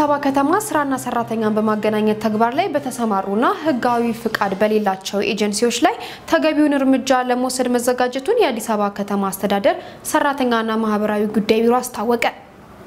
አበባ ከተማ ስራና ሰራተኛን በማገናኘት ተግባር ላይ በተሰማሩና ሕጋዊ ፍቃድ በሌላቸው ኤጀንሲዎች ላይ ተገቢውን እርምጃ ለመውሰድ መዘጋጀቱን የአዲስ አበባ ከተማ አስተዳደር ሰራተኛና ማህበራዊ ጉዳይ ቢሮ አስታወቀ።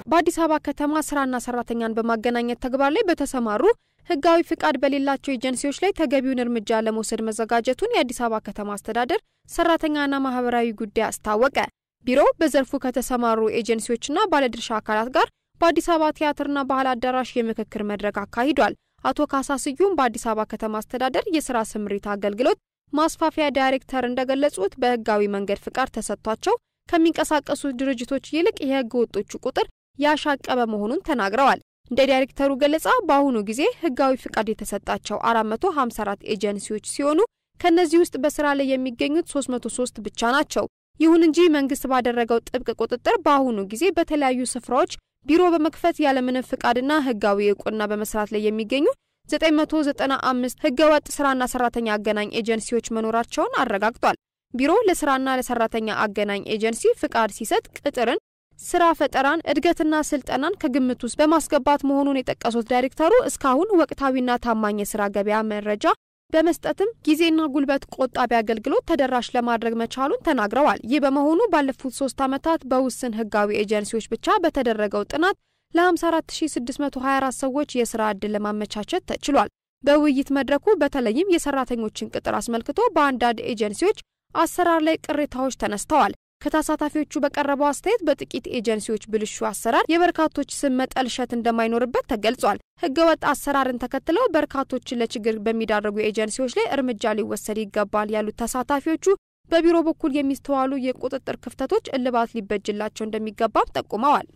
በአዲስ አበባ ከተማ ስራና ሰራተኛን በማገናኘት ተግባር ላይ በተሰማሩ ሕጋዊ ፍቃድ በሌላቸው ኤጀንሲዎች ላይ ተገቢውን እርምጃ ለመውሰድ መዘጋጀቱን የአዲስ አበባ ከተማ አስተዳደር ሰራተኛና ማህበራዊ ጉዳይ አስታወቀ። ቢሮው በዘርፉ ከተሰማሩ ኤጀንሲዎችና ባለድርሻ አካላት ጋር በአዲስ አበባ ቲያትርና ባህል አዳራሽ የምክክር መድረክ አካሂዷል። አቶ ካሳ ስዩም በአዲስ አበባ ከተማ አስተዳደር የስራ ስምሪት አገልግሎት ማስፋፊያ ዳይሬክተር እንደገለጹት በህጋዊ መንገድ ፍቃድ ተሰጥቷቸው ከሚንቀሳቀሱ ድርጅቶች ይልቅ የህገ ወጦቹ ቁጥር ያሻቀበ መሆኑን ተናግረዋል። እንደ ዳይሬክተሩ ገለጻ በአሁኑ ጊዜ ህጋዊ ፍቃድ የተሰጣቸው 454 ኤጀንሲዎች ሲሆኑ ከእነዚህ ውስጥ በስራ ላይ የሚገኙት 303 ብቻ ናቸው። ይሁን እንጂ መንግስት ባደረገው ጥብቅ ቁጥጥር በአሁኑ ጊዜ በተለያዩ ስፍራዎች ቢሮ በመክፈት ያለምንም ፍቃድና ህጋዊ እውቅና በመስራት ላይ የሚገኙ 995 ህገወጥ ስራና ሰራተኛ አገናኝ ኤጀንሲዎች መኖራቸውን አረጋግጧል። ቢሮ ለስራና ለሰራተኛ አገናኝ ኤጀንሲ ፍቃድ ሲሰጥ ቅጥርን፣ ስራ ፈጠራን፣ እድገትና ስልጠናን ከግምት ውስጥ በማስገባት መሆኑን የጠቀሱት ዳይሬክተሩ እስካሁን ወቅታዊና ታማኝ የስራ ገበያ መረጃ በመስጠትም ጊዜና ጉልበት ቆጣቢ አገልግሎት ተደራሽ ለማድረግ መቻሉን ተናግረዋል። ይህ በመሆኑ ባለፉት ሶስት ዓመታት በውስን ህጋዊ ኤጀንሲዎች ብቻ በተደረገው ጥናት ለ54624 ሰዎች የስራ ዕድል ለማመቻቸት ተችሏል። በውይይት መድረኩ በተለይም የሰራተኞችን ቅጥር አስመልክቶ በአንዳንድ ኤጀንሲዎች አሰራር ላይ ቅሬታዎች ተነስተዋል። ከተሳታፊዎቹ በቀረበው አስተያየት በጥቂት ኤጀንሲዎች ብልሹ አሰራር የበርካቶች ስም መጠልሸት እንደማይኖርበት ተገልጿል። ህገወጥ አሰራርን ተከትለው በርካቶችን ለችግር በሚዳረጉ ኤጀንሲዎች ላይ እርምጃ ሊወሰድ ይገባል ያሉት ተሳታፊዎቹ በቢሮ በኩል የሚስተዋሉ የቁጥጥር ክፍተቶች እልባት ሊበጅላቸው እንደሚገባም ጠቁመዋል።